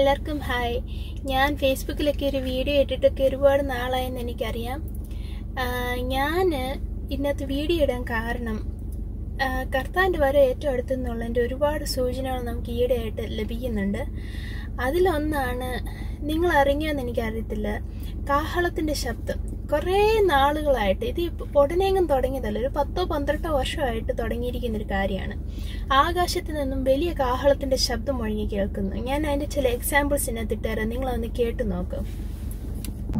എല്ലാവർക്കും ഹായ്. ഞാൻ ഫേസ്ബുക്കിലൊക്കെ ഒരു വീഡിയോ ഇട്ടിട്ടൊക്കെ ഒരുപാട് നാളായെന്ന് എനിക്കറിയാം. ഞാൻ ഇന്നത്തെ വീഡിയോ ഇടാൻ കാരണം കർത്താന്റെ വര ഏറ്റവും അടുത്തു നിന്നുള്ളതിന്റെ ഒരുപാട് സൂചനകൾ നമുക്ക് ഈയിടെയായിട്ട് ലഭിക്കുന്നുണ്ട്. അതിലൊന്നാണ് നിങ്ങൾ അറിഞ്ഞോന്ന് എനിക്കറിയത്തില്ല കാഹളത്തിന്റെ ശബ്ദം. കുറേ നാളുകളായിട്ട് ഇത് ഇപ്പ- തുടങ്ങിയതല്ല ഒരു പത്തോ പന്ത്രണ്ടോ വർഷമായിട്ട് തുടങ്ങിയിരിക്കുന്ന ഒരു കാര്യമാണ് ആകാശത്ത് നിന്നും വലിയ കാഹളത്തിന്റെ ശബ്ദം മുഴങ്ങി കേൾക്കുന്നു ഞാൻ അതിന്റെ ചില എക്സാമ്പിൾസ് ഇതിനകത്ത് ഇട്ടുതരാം നിങ്ങളൊന്ന് കേട്ടു നോക്കും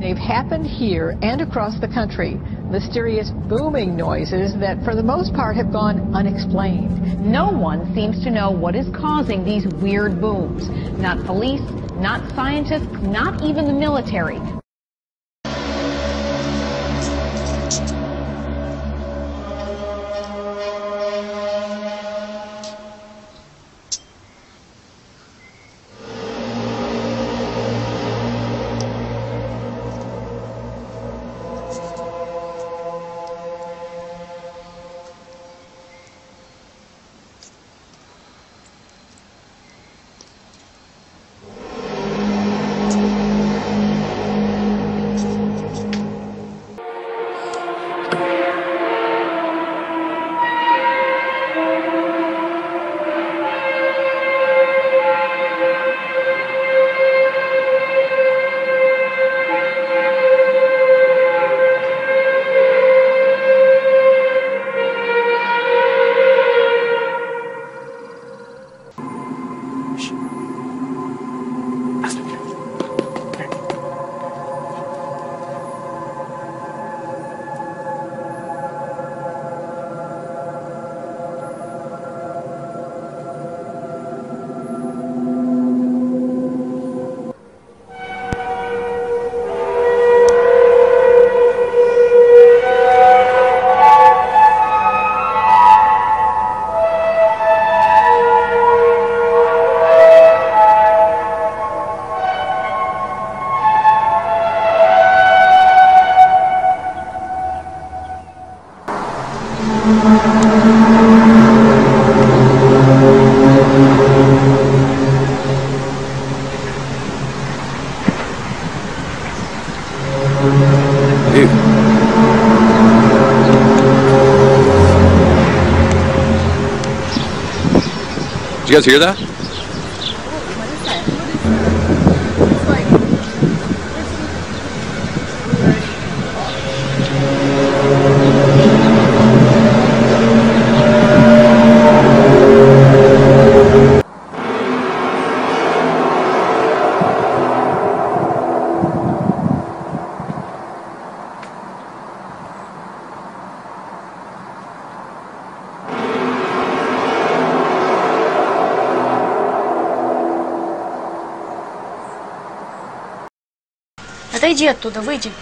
They've happened here and across the country. Mysterious booming noises that, for the most part, have gone unexplained. No one seems to know what is causing these weird booms. Not police, not scientists, not even the military. You guys hear that? Выйди оттуда, выйди.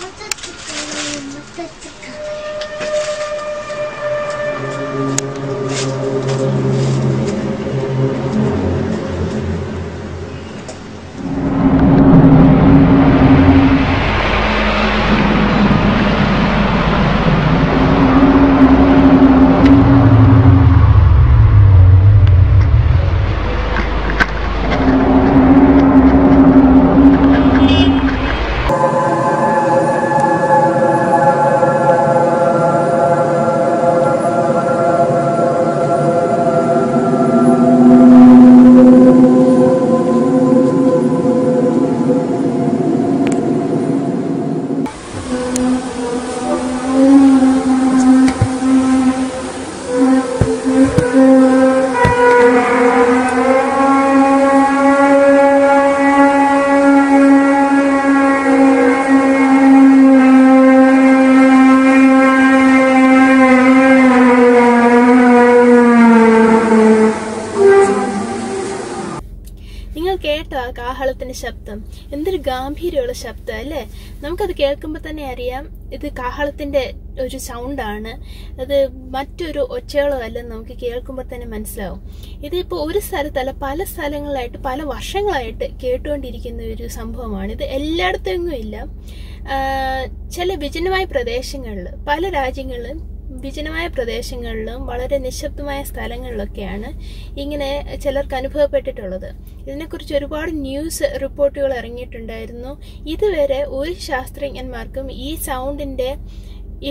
Мотоцикл, мотоцикл. കാഹളത്തിന്റെ ശബ്ദം. എന്തൊരു ഗാംഭീര്യമുള്ള ശബ്ദം അല്ലേ? നമുക്കത് കേൾക്കുമ്പോൾ തന്നെ അറിയാം ഇത് കാഹളത്തിന്റെ ഒരു സൗണ്ടാണ് അത് മറ്റൊരു ഒച്ചകളോ അല്ലെന്ന് നമുക്ക് കേൾക്കുമ്പോൾ തന്നെ മനസ്സിലാവും. ഇതിപ്പോൾ ഒരു സ്ഥലത്തല്ല പല സ്ഥലങ്ങളായിട്ട് പല വർഷങ്ങളായിട്ട് കേട്ടുകൊണ്ടിരിക്കുന്ന ഒരു സംഭവമാണ്. ഇത് എല്ലായിടത്തെങ്ങും ഇല്ല. ചില വിജനമായ പ്രദേശങ്ങളിൽ പല രാജ്യങ്ങളിലും വിജനമായ പ്രദേശങ്ങളിലും വളരെ നിശബ്ദമായ സ്ഥലങ്ങളിലൊക്കെയാണ് ഇങ്ങനെ ചിലർക്ക് അനുഭവപ്പെട്ടിട്ടുള്ളത്. ഇതിനെക്കുറിച്ച് ഒരുപാട് ന്യൂസ് റിപ്പോർട്ടുകൾ ഇറങ്ങിയിട്ടുണ്ടായിരുന്നു. ഇതുവരെ ഒരു ശാസ്ത്രജ്ഞന്മാർക്കും ഈ സൗണ്ടിന്റെ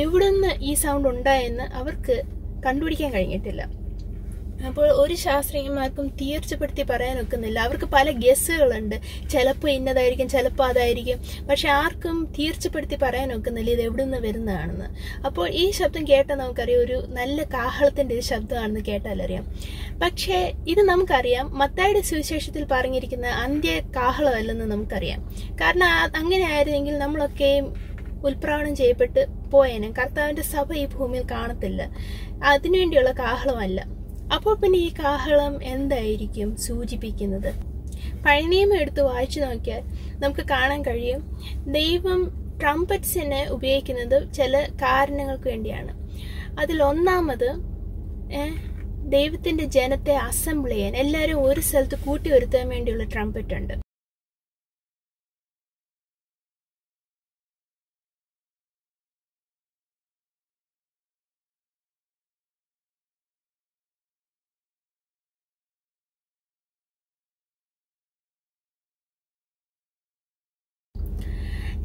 എവിടുന്ന് ഈ സൗണ്ട് ഉണ്ടായെന്ന് അവർക്ക് കണ്ടുപിടിക്കാൻ കഴിഞ്ഞിട്ടില്ല. അപ്പോൾ ഒരു ശാസ്ത്രജ്ഞന്മാർക്കും തീർച്ചപ്പെടുത്തി പറയാൻ ഒക്കുന്നില്ല. അവർക്ക് പല ഗസ്സുകളുണ്ട്. ചിലപ്പോൾ ഇന്നതായിരിക്കും ചിലപ്പോൾ അതായിരിക്കും. പക്ഷെ ആർക്കും തീർച്ചപ്പെടുത്തി പറയാൻ ഒക്കുന്നില്ല ഇത് എവിടെ നിന്ന് വരുന്നതാണെന്ന്. അപ്പോൾ ഈ ശബ്ദം കേട്ടാൽ നമുക്കറിയാം ഒരു നല്ല കാഹളത്തിന്റെ ഒരു ശബ്ദമാണെന്ന് കേട്ടാലറിയാം പക്ഷേ ഇത് നമുക്കറിയാം മത്തായുടെ സുവിശേഷത്തിൽ പറഞ്ഞിരിക്കുന്ന അന്ത്യ കാഹളമല്ലെന്ന് നമുക്കറിയാം. കാരണം അങ്ങനെ ആയിരുന്നെങ്കിൽ നമ്മളൊക്കെയും ഉൽപ്രാവണം ചെയ്യപ്പെട്ട് പോയേനെ. കർത്താവിന്റെ സഭ ഈ ഭൂമിയിൽ കാണത്തില്ല. അതിനുവേണ്ടിയുള്ള കാഹളമല്ല. അപ്പോൾ പിന്നെ ഈ കാഹളം എന്തായിരിക്കും സൂചിപ്പിക്കുന്നത്? പഴയ നിയമം എടുത്ത് വായിച്ചു നോക്കിയാൽ നമുക്ക് കാണാൻ കഴിയും. ദൈവം ട്രംപറ്റ്സിനെ ഉപയോഗിക്കുന്നത് ചില കാരണങ്ങൾക്ക് വേണ്ടിയാണ്. അതിൽ ഒന്നാമത് ദൈവത്തിന്റെ ജനത്തെ അസംബിൾ ചെയ്യാൻ. എല്ലാവരും ഒരു സ്ഥലത്ത് കൂട്ടി വരുത്താൻ വേണ്ടിയുള്ള ട്രംപറ്റ് ഉണ്ട്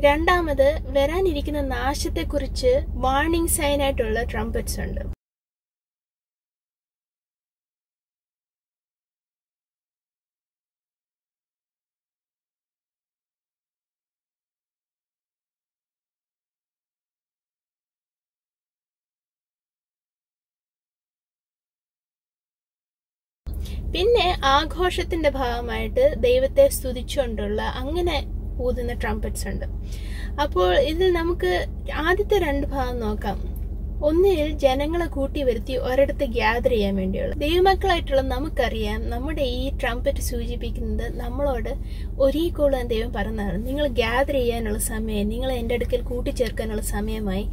രണ്ടാമത് വരാനിരിക്കുന്ന നാശത്തെക്കുറിച്ച് വാർണിംഗ് സൈനായിട്ടുള്ള ട്രംപറ്റ്സ് ഉണ്ട്. പിന്നെ ആഘോഷത്തിന്റെ ഭാഗമായിട്ട് ദൈവത്തെ സ്തുതിച്ചുകൊണ്ടുള്ള അങ്ങനെ ഊതുന്ന ട്രംപറ്റ്സ് ഉണ്ട്. അപ്പോൾ ഇതിൽ നമുക്ക് ആദ്യത്തെ രണ്ട് ഭാഗം നോക്കാം. ഒന്നിൽ ജനങ്ങളെ കൂട്ടി വരുത്തി ഒരിടത്ത് ഗ്യാദർ ചെയ്യാൻ വേണ്ടിയുള്ള ദൈവമക്കളായിട്ടുള്ള നമുക്കറിയാം നമ്മുടെ ഈ ട്രംപറ്റ് സൂചിപ്പിക്കുന്നത് നമ്മളോട് ഒരേ ഒരീക്കോളം ദൈവം പറഞ്ഞതാണ്. നിങ്ങൾ ഗ്യാദർ ചെയ്യാനുള്ള സമയം നിങ്ങൾ എന്റെ അടുക്കൽ കൂട്ടിച്ചേർക്കാനുള്ള സമയമായി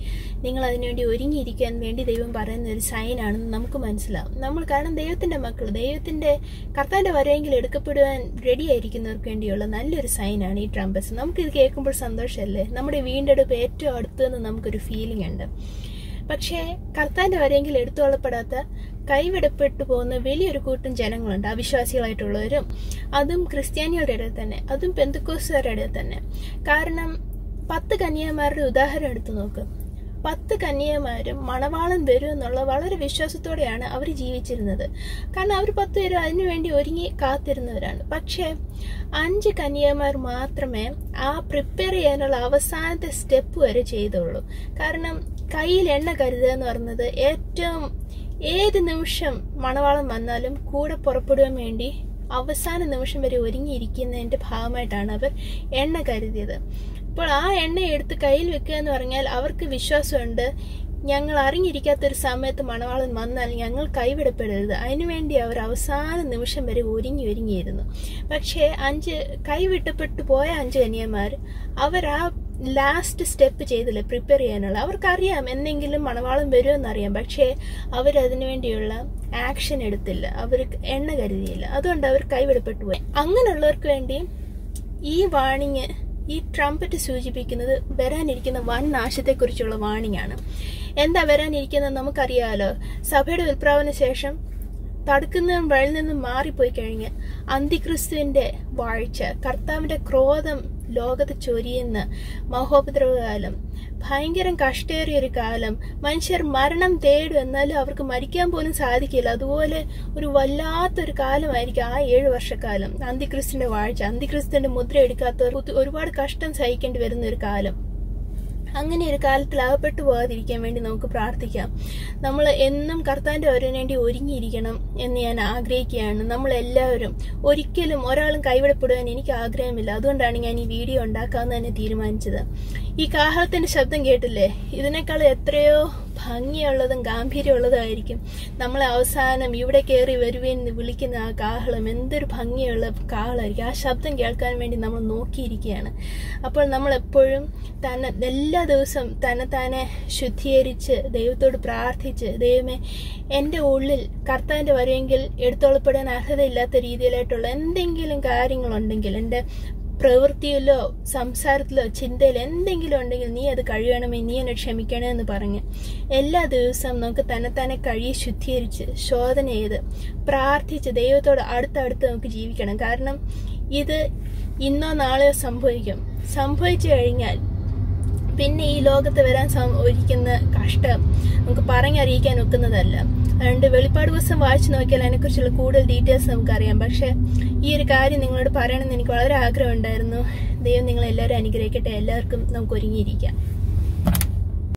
നിങ്ങൾ അതിനുവേണ്ടി ഒരുങ്ങിയിരിക്കാൻ വേണ്ടി ദൈവം പറയുന്ന ഒരു സൈനാണെന്ന് നമുക്ക് മനസ്സിലാവും. നമ്മൾ കാരണം ദൈവത്തിന്റെ മക്കൾ ദൈവത്തിന്റെ കർത്താന്റെ വരെയെങ്കിലും എടുക്കപ്പെടുവാൻ റെഡി ആയിരിക്കുന്നവർക്ക് വേണ്ടിയുള്ള നല്ലൊരു സൈനാണ് ഈ ട്രംപസ് നമുക്കിത് കേൾക്കുമ്പോൾ സന്തോഷമല്ലേ? നമ്മുടെ വീണ്ടെടുപ്പ് ഏറ്റവും അടുത്തെന്ന് നമുക്കൊരു ഫീലിംഗ് ഉണ്ട്. പക്ഷേ കർത്താന്റെ വരെയെങ്കിലും എടുത്തുകൊള്ളപ്പെടാത്ത കൈവിടപ്പെട്ടു പോകുന്ന വലിയൊരു കൂട്ടം ജനങ്ങളുണ്ട് അവിശ്വാസികളായിട്ടുള്ളവരും. അതും ക്രിസ്ത്യാനികളുടെ ഇടയിൽ തന്നെ അതും പെന്തുക്കോസുകാരുടെ ഇടയിൽ തന്നെ. കാരണം പത്ത് കന്യാമാരുടെ ഉദാഹരണം എടുത്തു നോക്ക്. പത്ത് കന്യമാരും മണവാളം വരും എന്നുള്ള വളരെ വിശ്വാസത്തോടെയാണ് അവർ ജീവിച്ചിരുന്നത്. കാരണം അവർ പത്ത് പേരും അതിനുവേണ്ടി ഒരുങ്ങി കാത്തിരുന്നവരാണ്. പക്ഷേ അഞ്ച് കന്യമാർ മാത്രമേ ആ പ്രിപ്പയർ ചെയ്യാനുള്ള അവസാനത്തെ സ്റ്റെപ്പ് വരെ ചെയ്തുള്ളൂ. കാരണം കയ്യിൽ എണ്ണ കരുതുക എന്ന് പറയുന്നത് ഏറ്റവും ഏത് നിമിഷം മണവാളം വന്നാലും കൂടെ പുറപ്പെടുവാൻ വേണ്ടി അവസാന നിമിഷം വരെ ഒരുങ്ങിയിരിക്കുന്നതിന്റെ ഭാഗമായിട്ടാണ് അവർ എണ്ണ കരുതിയത്. അപ്പോൾ ആ എണ്ണ എടുത്ത് കയ്യിൽ വെക്കുക എന്ന് പറഞ്ഞാൽ അവർക്ക് വിശ്വാസമുണ്ട്. ഞങ്ങൾ അറിഞ്ഞിരിക്കാത്ത ഒരു സമയത്ത് മണവാളൻ വന്നാൽ ഞങ്ങൾ കൈവിടപ്പെടരുത്. അതിനുവേണ്ടി അവർ അവസാന നിമിഷം വരെ ഒരുങ്ങി ഒരുങ്ങിയിരുന്നു. പക്ഷേ അഞ്ച് കൈവിട്ടപ്പെട്ടു പോയ അഞ്ച് കന്യന്മാർ അവർ ആ ലാസ്റ്റ് സ്റ്റെപ്പ് ചെയ്തില്ല പ്രിപ്പയർ ചെയ്യാനുള്ള. അവർക്കറിയാം എന്തെങ്കിലും മണവാളം വരുമെന്നറിയാം പക്ഷേ അവരതിനു വേണ്ടിയുള്ള ആക്ഷൻ എടുത്തില്ല. അവർ എണ്ണ കരുതിയില്ല. അതുകൊണ്ട് അവർ കൈവിടപ്പെട്ടു പോയി. അങ്ങനെയുള്ളവർക്ക് വേണ്ടി ഈ വാണിങ് ഈ ട്രംപറ്റ് സൂചിപ്പിക്കുന്നത് വരാനിരിക്കുന്ന വൻ നാശത്തെക്കുറിച്ചുള്ള വാണിംഗ് എന്താ വരാനിരിക്കുന്നത് നമുക്കറിയാലോ? സഭയുടെ ഉത്പ്രാവന ശേഷം തടുക്കുന്നതും വഴിയിൽ നിന്നും മാറിപ്പോയി കഴിഞ്ഞ് അന്തിക്രിസ്തുവിന്റെ വാഴ്ച കർത്താവിന്റെ ക്രോധം ലോകത്ത് ചൊരിയുന്ന മഹോപദ്രവകാലം. ഭയങ്കരം കഷ്ടേറിയ ഒരു കാലം. മനുഷ്യർ മരണം തേടും. എന്നാലും അവർക്ക് മരിക്കാൻ പോലും സാധിക്കില്ല. അതുപോലെ ഒരു വല്ലാത്തൊരു കാലമായിരിക്കും ആ ഏഴു വർഷക്കാലം. അന്തിക്രിസ്തുവിന്റെ വാഴ്ച അന്തിക്രിസ്തുവിന്റെ മുദ്ര എടുക്കാത്തവർ ഒരുപാട് കഷ്ടം സഹിക്കേണ്ടി വരുന്ന ഒരു കാലം. അങ്ങനെ ഒരു കാലത്തിൽ അകപ്പെട്ടു പോകാതിരിക്കാൻ വേണ്ടി നമുക്ക് പ്രാർത്ഥിക്കാം. നമ്മൾ എന്നും കർത്താന്റെ വരവിന് വേണ്ടി ഒരുങ്ങിയിരിക്കണം എന്ന് ഞാൻ ആഗ്രഹിക്കുകയാണ്. നമ്മൾ എല്ലാവരും ഒരിക്കലും ഒരാളും കൈവിടപ്പെടുവാൻ എനിക്ക് ആഗ്രഹമില്ല. അതുകൊണ്ടാണ് ഞാൻ ഈ വീഡിയോ ഉണ്ടാക്കാമെന്ന് തന്നെ തീരുമാനിച്ചത്. ഈ കാഹളത്തിന്റെ ശബ്ദം കേട്ടില്ലേ? ഇതിനേക്കാൾ എത്രയോ ഭംഗിയുള്ളതും ഗാംഭീര്യമുള്ളതുമായിരിക്കും. നമ്മളെ അവസാനം ഇവിടെ കയറി വരുവേന്ന് വിളിക്കുന്ന ആ കാഹളം എന്തൊരു ഭംഗിയുള്ള കാഹളമായിരിക്കും ആ ശബ്ദം കേൾക്കാൻ വേണ്ടി നമ്മൾ നോക്കിയിരിക്കുകയാണ്. അപ്പോൾ നമ്മൾ എപ്പോഴും തന്നെ എല്ലാ ദിവസവും തന്നെ തന്നെ ശുദ്ധീകരിച്ച് ദൈവത്തോട് പ്രാർത്ഥിച്ച് ദൈവമേ എന്റെ ഉള്ളിൽ കർത്താവിന്റെ വരുമെങ്കിൽ എടുത്തോളപ്പെടാൻ അർഹതയില്ലാത്ത രീതിയിലായിട്ടുള്ള എന്തെങ്കിലും കാര്യങ്ങളുണ്ടെങ്കിൽ എന്റെ പ്രവൃത്തിയിലോ സംസാരത്തിലോ ചിന്തയിലോ എന്തെങ്കിലും ഉണ്ടെങ്കിൽ നീ അത് കഴിയണമേ നീ എന്നെ ക്ഷമിക്കണേ എന്ന് പറഞ്ഞ് എല്ലാ ദിവസവും നമുക്ക് തന്നെ കഴിയെ ശുദ്ധീകരിച്ച് ശോധന ചെയ്ത് പ്രാർത്ഥിച്ച് ദൈവത്തോട് അടുത്തടുത്ത് നമുക്ക് ജീവിക്കണം. കാരണം ഇത് ഇന്നോ നാളെയോ സംഭവിക്കും. സംഭവിച്ചു കഴിഞ്ഞാൽ പിന്നെ ഈ ലോകത്ത് വരാൻ ഒരിക്കുന്ന കഷ്ടം നമുക്ക് പറഞ്ഞറിയിക്കാൻ ഒക്കുന്നതല്ല. അതുകൊണ്ട് വെളിപ്പാട് ദിവസം വായിച്ചു നോക്കിയാൽ അതിനെക്കുറിച്ചുള്ള കൂടുതൽ ഡീറ്റെയിൽസ് നമുക്കറിയാം. പക്ഷെ ഈ ഒരു കാര്യം നിങ്ങളോട് പറയണമെന്ന് എനിക്ക് വളരെ ആഗ്രഹം ഉണ്ടായിരുന്നു ദൈവം നിങ്ങളെല്ലാവരും അനുഗ്രഹിക്കട്ടെ. എല്ലാവർക്കും നമുക്ക് ഒരുങ്ങിയിരിക്കാം.